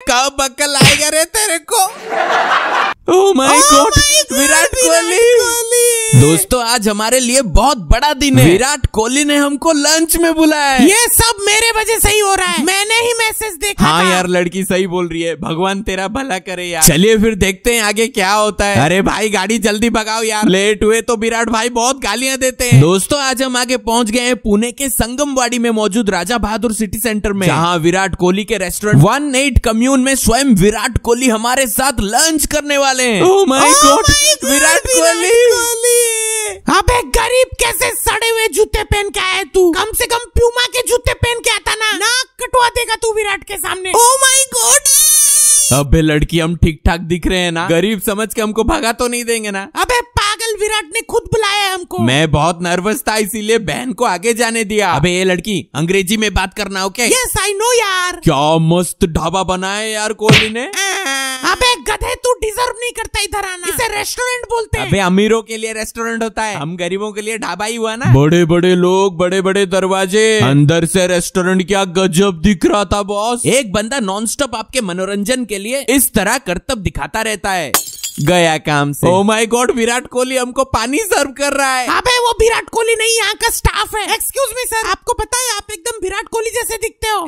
कब अक्ल आएगा रे तेरे को? Oh my God Virat Kohli. दोस्तों आज हमारे लिए बहुत बड़ा दिन है। विराट कोहली ने हमको लंच में बुलाया है। ये सब मेरे वजह से ही रहा है। मैंने ही मैसेज देखा हाँ था। यार लड़की सही बोल रही है। भगवान तेरा भला करे यार। चलिए फिर देखते हैं आगे क्या होता है। अरे भाई गाड़ी जल्दी भगाओ यार। लेट हुए तो विराट भाई बहुत गालियाँ देते हैं। दोस्तों आज हम आगे पहुँच गए हैं पुणे के संगमवाड़ी में मौजूद राजा बहादुर सिटी सेंटर में। जहाँ विराट कोहली के रेस्टोरेंट वन एट कम्यून में स्वयं विराट कोहली हमारे साथ लंच करने वाले हैं। Oh my Oh God, Virat Kohli अबे लड़की हम ठीक ठाक दिख रहे हैं ना? गरीब समझ के हमको भगा तो नहीं देंगे ना? अबे पागल विराट ने खुद बुलाया हमको। मैं बहुत नर्वस था इसीलिए बहन को आगे जाने दिया। अबे ये लड़की अंग्रेज़ी में बात करना ओके यस आई नो यार। क्या मस्त ढाबा बनाया यार कोहली ने? अबे गधे तू डिजर्व नहीं करता इधर आना। इसे रेस्टोरेंट बोलते हैं। अबे अमीरों के लिए रेस्टोरेंट होता है। हम गरीबों के लिए ढाबा ही हुआ ना। बड़े बड़े लोग बड़े बड़े दरवाजे। अंदर से रेस्टोरेंट क्या गजब दिख रहा था बॉस एक बंदा नॉनस्टॉप आपके मनोरंजन के लिए इस तरह करतब दिखाता रहता है। गया काम से। Oh my God Virat Kohli हमको पानी सर्व कर रहा है। अबे वो विराट कोहली नहीं यहाँ का स्टाफ है। एक्सक्यूज मी सर आपको पता है आप एकदम विराट कोहली जैसे दिखते हो।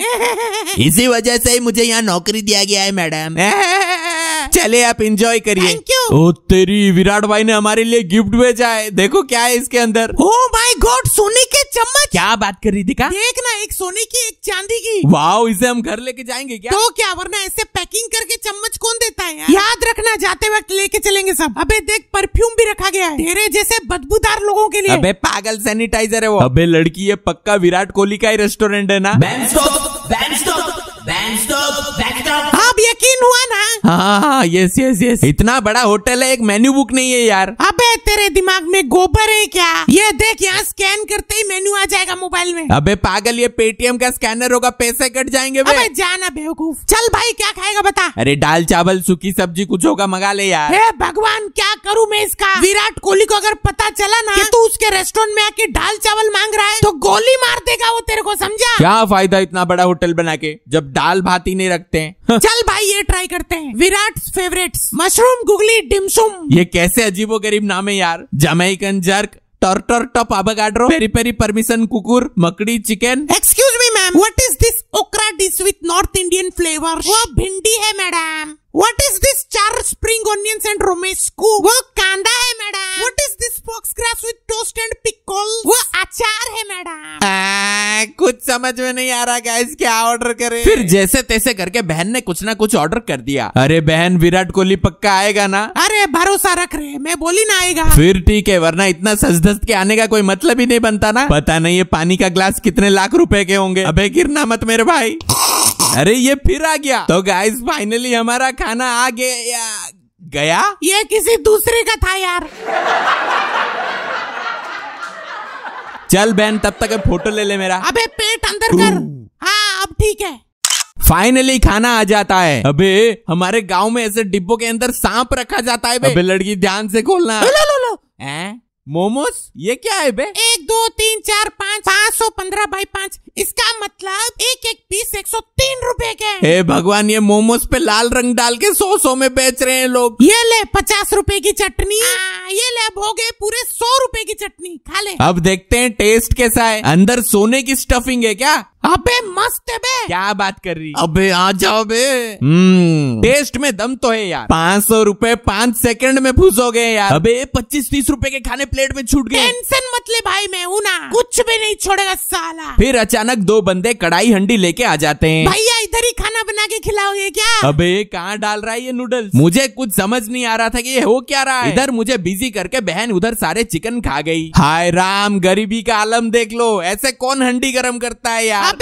इसी वजह से ही मुझे यहाँ नौकरी दिया गया है मैडम चले आप इंजॉय करिए। ओ तेरी विराट भाई ने हमारे लिए गिफ्ट भेजा है। देखो क्या है इसके अंदर। ओ माय गॉड सोने के चम्मच। क्या बात कर रही दिखा देख ना एक सोने की एक चांदी की। वाओ इसे हम घर लेके जाएँगे क्या? तो क्या वरना ऐसे पैकिंग करके चम्मच कौन देता है यार? याद रखना जाते वक्त लेके चलेंगे सब। अबे देख परफ्यूम भी रखा गया है। तेरे जैसे बदबूदार लोग के लिए। अबे पागल सैनिटाइजर है वो। अबे लड़की ये पक्का विराट कोहली का ही रेस्टोरेंट है ना? अब यकीन हुआ ना। हाँ हाँ यस यस यस इतना बड़ा होटल है एक मेन्यू बुक नहीं है यार। अबे तेरे दिमाग में गोबर है क्या? ये देख यहाँ स्कैन करते ही मेन्यू आ जाएगा मोबाइल में। अबे पागल ये पेटीएम का स्कैनर होगा पैसे कट जाएँगे बे। अबे जाना बेवकूफ़। चल भाई क्या खाएगा बता। अरे दाल चावल सूखी सब्ज़ी कुछ होगा मंगा ले यार। हे भगवान क्या करूँ मैं इसका? विराट कोहली को अगर पता चला ना तू उसके रेस्टोरेंट में आके दाल चावल मांग रहा है तो गोली मार देगा वो तेरे को समझा? क्या फ़ायदा इतना बड़ा होटल बना के जब दाल भात ही नहीं रखते हैं? चल भाई ये ट्राई करते हैं। Virat favourites mushroom googly dim sum ये कैसे अजीबो गरीब नाम है यार। जमैकन जर्क टर्टर टप अबगाड्रो पेरी पेरी परमिशन कुकुर मकड़ी chicken excuse me ma'am what is this okra dish with north Indian flavour वो भिंडी है madam what is this char spring onions and romesco वो कांदा है madam what is this faux gras with toast and pickle वो अचार है madam कुछ समझ में नहीं आ रहा गाइस क्या ऑर्डर करें। फिर जैसे तैसे करके बहन ने कुछ ना कुछ ऑर्डर कर दिया। अरे बहन विराट कोहली पक्का आएगा ना? भरोसा रख रहे हैं मैं बोली ना आएगा। फिर ठीक है वरना इतना सज धज के आने का कोई मतलब ही नहीं बनता ना। पता नहीं ये पानी का ग्लास कितने लाख रुपए के होंगे। अबे गिरना मत मेरे भाई। अरे ये फिर आ गया। तो गाइस फाइनली हमारा खाना आ गया गया? ये किसी दूसरे का था यार। चल बहन तब तक फ़ोटो ले ले मेरा। अबे पेट अंदर कर। हाँ अब ठीक है। फाइनली खाना आ जाता है। अबे हमारे गाँव में ऐसे डिब्बों के अंदर सांप रखा जाता है बे। अबे लड़की ध्यान से खोलना। लो लो लो। मोमोस ये क्या है बे? एक दो तीन चार पाँच पाँच सौ पंद्रह बाई पाँच। इसका मतलब एक एक पीस एक सौ तीन रूपए के हे। भगवान ये मोमोस पे लाल रंग डाल के सौ सौ में बेच रहे हैं लोग। ये ले पचास रूपए की चटनी। आ, ये ले गए पूरे सौ रूपए की चटनी। खा ले। अब देखते हैं टेस्ट कैसा है। अंदर सोने की स्टफिंग है क्या? अबे मस्त है बे। क्या बात कर रही? अबे आ जाओ बे। हम्म। टेस्ट में दम तो है यार। पाँच सौ रूपए पाँच सेकंड में फूस गए यार। अबे पच्चीस तीस रूपए के खाने प्लेट में छूट गए। टेंशन मत ले भाई मैं हूँ ना। कुछ भी नहीं छोड़ेगा साला। फिर अचानक दो बंदे कढ़ाई हंडी लेके आ जाते हैं। भैया इधर ही खाना बना के खिलाओगे क्या? अबे कहाँ डाल रहा है ये नूडल्स मुझे कुछ समझ नहीं आ रहा था कि ये हो क्या रहा है। इधर मुझे बिज़ी करके बहन उधर सारे चिकन खा गई। हाय राम गरीबी का आलम देख लो। ऐसे कौन हंडी गर्म करता है यार?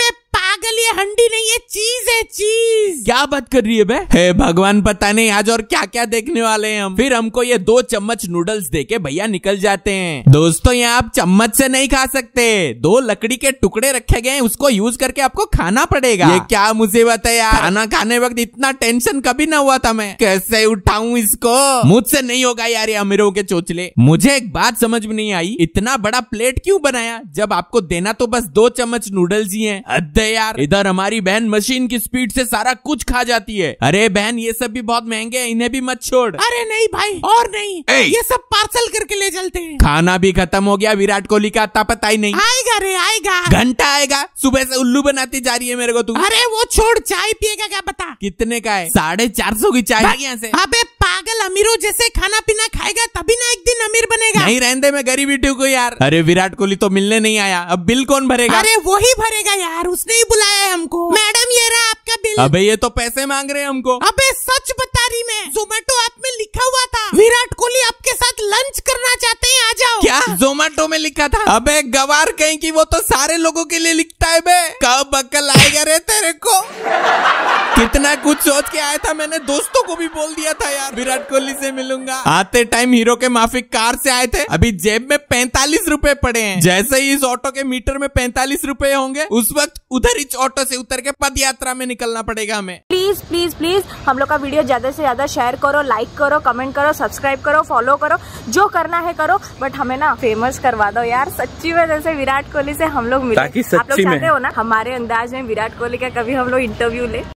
पागल ये हंडी नहीं है चीज़ है चीज़। क्या बात कर रही है बे? हे भगवान पता नहीं आज और क्या क्या देखने वाले हैं हम। फिर हमको ये दो चम्मच नूडल्स दे के भैया निकल जाते हैं। दोस्तों ये आप चम्मच से नहीं खा सकते। दो लकड़ी के टुकड़े रखे गए हैं उसको यूज़ करके आपको खाना पड़ेगा। ये क्या मुसीबत है यार। खाना खाने वक्त इतना टेंशन कभी ना हुआ था मैं। कैसे उठाऊ इसको? मुझसे नहीं होगा यार ये अमीरों के चोचले। मुझे एक बात समझ में नहीं आई इतना बड़ा प्लेट क्यों बनाया? जब आपको देना तो बस दो चम्मच नूडल्स ही है। अद्दे है यार। इधर हमारी बहन मशीन की स्पीड से सारा कुछ खा जाती है। अरे बहन ये सब भी बहुत महँगे हैं इन्हें भी मत छोड़। अरे नहीं भाई और नहीं। ए! ये सब पार्सल करके ले चलते हैं। खाना भी खत्म हो गया विराट कोहली का अता पता ही नहीं। आएगा रे आएगा। घंटा आएगा सुबह से उल्लू बनाती जा रही है मेरे को तू। अरे वो छोड़ चाय पिएगा क्या बता कितने का है? साढ़े चार सौ की चाय यहाँ से। अबे पागल अमीरों जैसे खाना पीना खाएगा तभी ना एक दिन अमीर बनेगा। नहीं रहने मैं गरीबी ठीक हूँ यार। अरे विराट कोहली तो मिलने नहीं आया। अब बिल कौन भरेगा? अरे वो ही भरेगा यार उसने ही बुलाया है हमको। मैडम ये रहा आपका बिल। अबे ये तो पैसे मांग रहे हैं हमको। अबे सच बता रही मैं। जोमेटो ऐप में लिखा हुआ था विराट कोहली आपके साथ लंच करना चाहते हैं आ जाओ। क्या? जोमेटो में लिखा था? अबे गवार कहीं की वो तो सारे लोगों के लिए लिखता है बे। कब अक्ल आएगा रे तेरे को? कितना कुछ सोच के आया था मैंने दोस्तों को भी बोल दिया था यार। विराट कोहली से मिलूँगा। आते टाइम हीरो के माफिक कार से आए थे। अभी जेब में पैंतालीस रूपए पड़े हैं। जैसे ही इस ऑटो के मीटर में पैंतालीस रूपए होंगे उस वक्त उधर इस ऑटो से उतर के पद यात्रा में निकलना पड़ेगा हमें। प्लीज़ प्लीज़ प्लीज़ हम लोग का वीडियो ज़्यादा से ज़्यादा शेयर करो लाइक करो कमेंट करो सब्सक्राइब करो फॉलो करो जो करना है करो। बट हमें ना फ़ेमस करवा दो यार। सच्ची में जैसे विराट कोहली से हम लोग मिले। आप लोग चाहते हो ना हमारे अंदाज में विराट कोहली का कभी हम लोग इंटरव्यू ले?